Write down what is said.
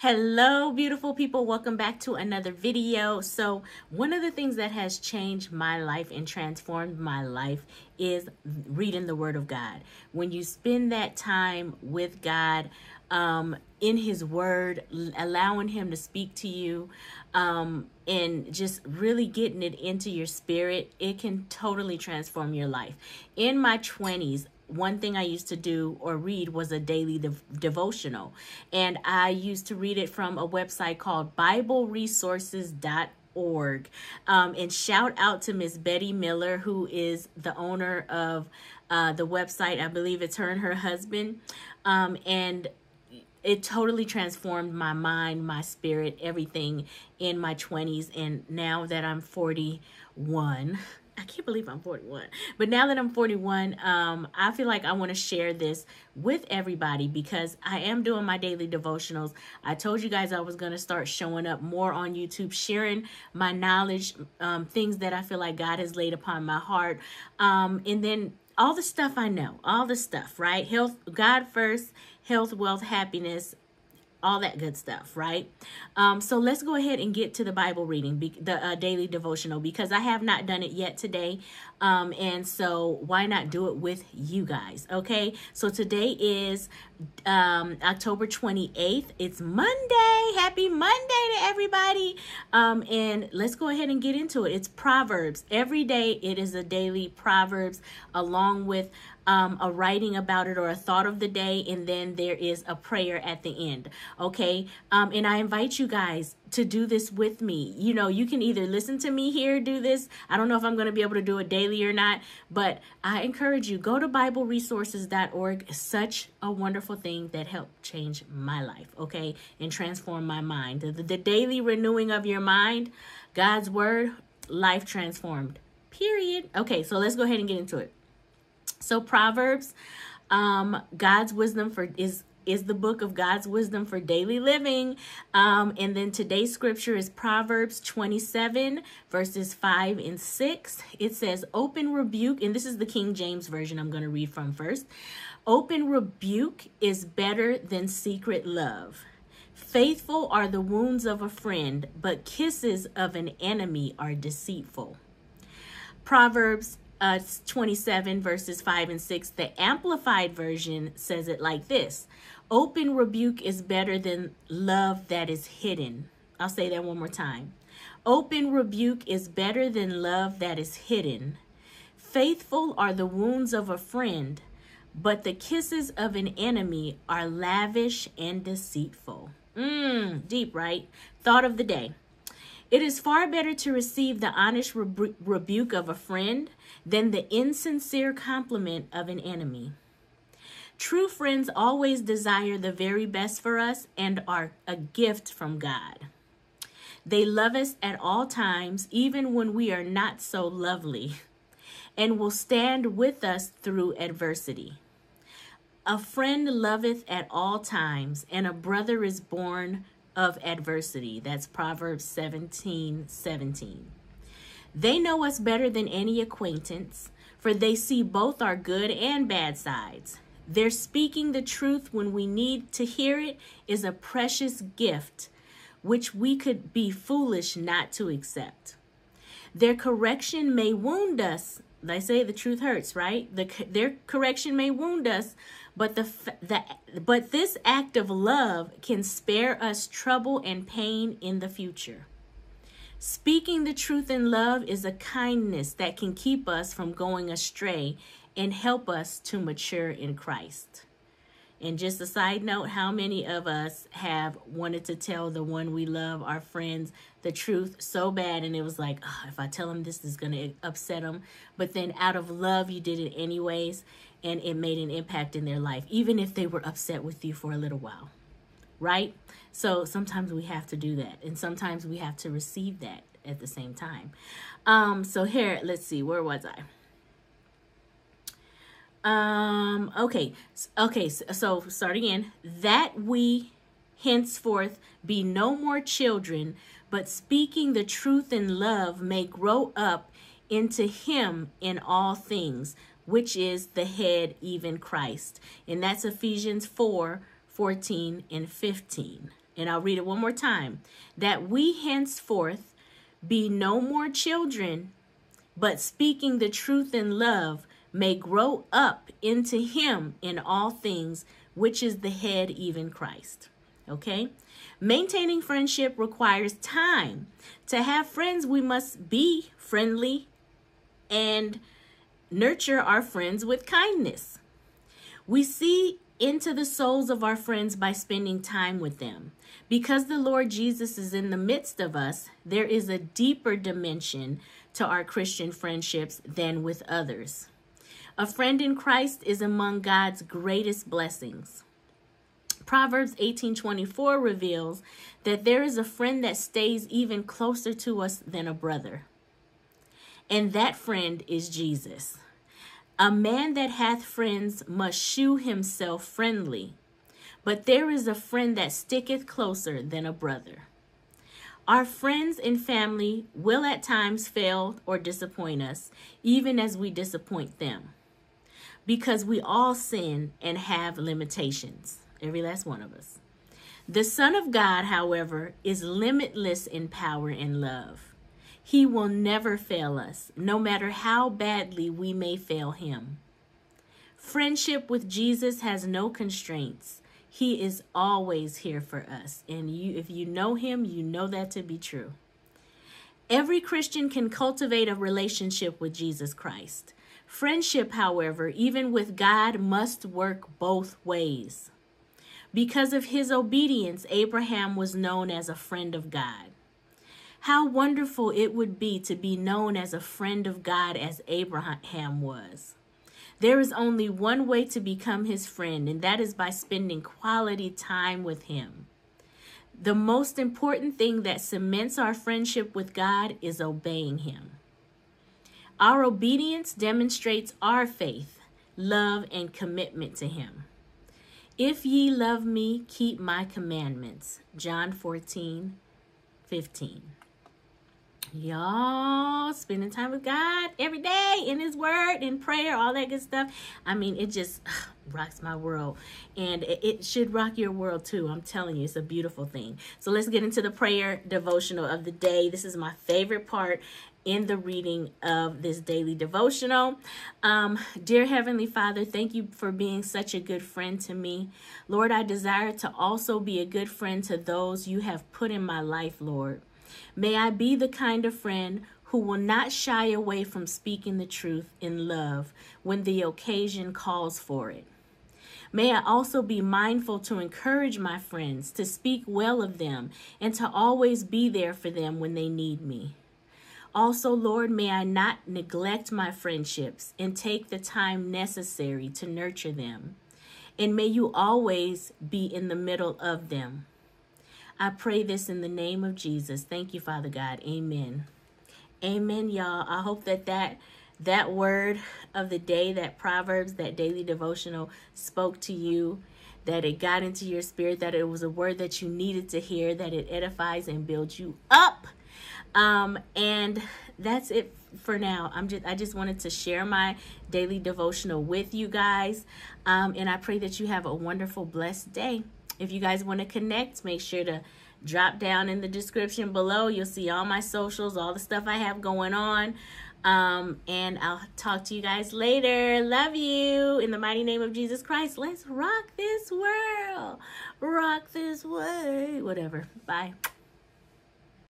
Hello, beautiful people. Welcome back to another video. So, one of the things that has changed my life and transformed my life is reading the Word of God. When you spend that time with God, um, in His Word, allowing Him to speak to you, um, and just really getting it into your spirit, it can totally transform your life. In my 20s, one thing I used to do or read was a daily dev- devotional. And I used to read it from a website called BibleResources.org. Um, and shout out to Miss Betty Miller, who is the owner of uh, the website. I believe it's her and her husband. Um, and it totally transformed my mind, my spirit, everything in my 20s. And now that I'm 41, I can't believe I'm 41. But now that I'm 41, um, I feel like I want to share this with everybody because I am doing my daily devotionals. I told you guys I was going to start showing up more on YouTube, sharing my knowledge, um, things that I feel like God has laid upon my heart. Um, and then all the stuff I know, all the stuff, right? Health, God first, health, wealth, happiness, all that good stuff, right? Um, so let's go ahead and get to the Bible reading, the uh, daily devotional, because I have not done it yet today. Um, and so why not do it with you guys? Okay. So today is um, October 28th. It's Monday. Happy Monday to everybody. Um, and let's go ahead and get into it. It's Proverbs. Every day it is a daily Proverbs along with um, a writing about it or a thought of the day, and then there is a prayer at the end. Okay. Um, and I invite you guys to do this with me. You know, you can either listen to me here, do this. I don't know if I'm going to be able to do it daily or not, but I encourage you go to bibleresources.org. Such a wonderful thing that helped change my life, okay, and transform my mind. The, the daily renewing of your mind, God's word, life transformed. Period. Okay, so let's go ahead and get into it. So Proverbs, um, God's wisdom for is is the book of God's wisdom for daily living. Um, and then today's scripture is Proverbs 27, verses 5 and 6. It says, Open rebuke, and this is the King James Version I'm going to read from first. Open rebuke is better than secret love. Faithful are the wounds of a friend, but kisses of an enemy are deceitful. Proverbs uh, 27 verses 5 and 6 the amplified version says it like this open rebuke is better than love that is hidden. I'll say that one more time. Open rebuke is better than love that is hidden. Faithful are the wounds of a friend but the kisses of an enemy are lavish and deceitful. Mmm, deep right? Thought of the day. It is far better to receive the honest rebu- rebuke of a friend than the insincere compliment of an enemy. True friends always desire the very best for us and are a gift from God. They love us at all times, even when we are not so lovely, and will stand with us through adversity. A friend loveth at all times, and a brother is born of adversity. That's Proverbs 17 17. They know us better than any acquaintance, for they see both our good and bad sides. Their speaking the truth when we need to hear it is a precious gift which we could be foolish not to accept. Their correction may wound us. They say the truth hurts, right? The, their correction may wound us, but the, the but this act of love can spare us trouble and pain in the future. Speaking the truth in love is a kindness that can keep us from going astray and help us to mature in Christ. And just a side note, how many of us have wanted to tell the one we love, our friends, the truth so bad, and it was like, oh, if I tell them this is going to upset them. But then out of love, you did it anyways and it made an impact in their life, even if they were upset with you for a little while, right? So sometimes we have to do that, and sometimes we have to receive that at the same time. Um, so here, let's see, where was I? Um, okay, okay, so, so start again. That we henceforth be no more children, but speaking the truth in love may grow up into him in all things, which is the head, even Christ. And that's Ephesians 4 14 and 15. and I'll read it one more time, that we henceforth be no more children, but speaking the truth in love, may grow up into him in all things, which is the head, even Christ. Okay? Maintaining friendship requires time. To have friends, we must be friendly and nurture our friends with kindness. We see into the souls of our friends by spending time with them. Because the Lord Jesus is in the midst of us, there is a deeper dimension to our Christian friendships than with others. A friend in Christ is among God's greatest blessings. Proverbs 18:24 reveals that there is a friend that stays even closer to us than a brother. And that friend is Jesus. A man that hath friends must shew himself friendly, but there is a friend that sticketh closer than a brother. Our friends and family will at times fail or disappoint us, even as we disappoint them, because we all sin and have limitations every last one of us. The Son of God, however, is limitless in power and love. He will never fail us, no matter how badly we may fail him. Friendship with Jesus has no constraints. He is always here for us. And you if you know him, you know that to be true. Every Christian can cultivate a relationship with Jesus Christ. Friendship, however, even with God, must work both ways. Because of his obedience, Abraham was known as a friend of God. How wonderful it would be to be known as a friend of God as Abraham was. There is only one way to become his friend, and that is by spending quality time with him. The most important thing that cements our friendship with God is obeying him. Our obedience demonstrates our faith, love, and commitment to him. If ye love me, keep my commandments. John 14, 15. Y'all spending time with God every day in His Word, in prayer, all that good stuff. I mean, it just ugh, rocks my world. And it, it should rock your world too. I'm telling you, it's a beautiful thing. So let's get into the prayer devotional of the day. This is my favorite part in the reading of this daily devotional. Um, dear Heavenly Father, thank you for being such a good friend to me. Lord, I desire to also be a good friend to those you have put in my life, Lord. May I be the kind of friend who will not shy away from speaking the truth in love when the occasion calls for it. May I also be mindful to encourage my friends, to speak well of them, and to always be there for them when they need me. Also, Lord, may I not neglect my friendships and take the time necessary to nurture them. And may you always be in the middle of them. I pray this in the name of Jesus. Thank you, Father God. Amen. Amen, y'all. I hope that that that word of the day, that proverbs, that daily devotional spoke to you, that it got into your spirit, that it was a word that you needed to hear, that it edifies and builds you up um, and that's it for now. I'm just I just wanted to share my daily devotional with you guys. Um, and I pray that you have a wonderful, blessed day. If you guys want to connect, make sure to drop down in the description below. You'll see all my socials, all the stuff I have going on. Um, and I'll talk to you guys later. Love you. In the mighty name of Jesus Christ, let's rock this world. Rock this way. Whatever. Bye.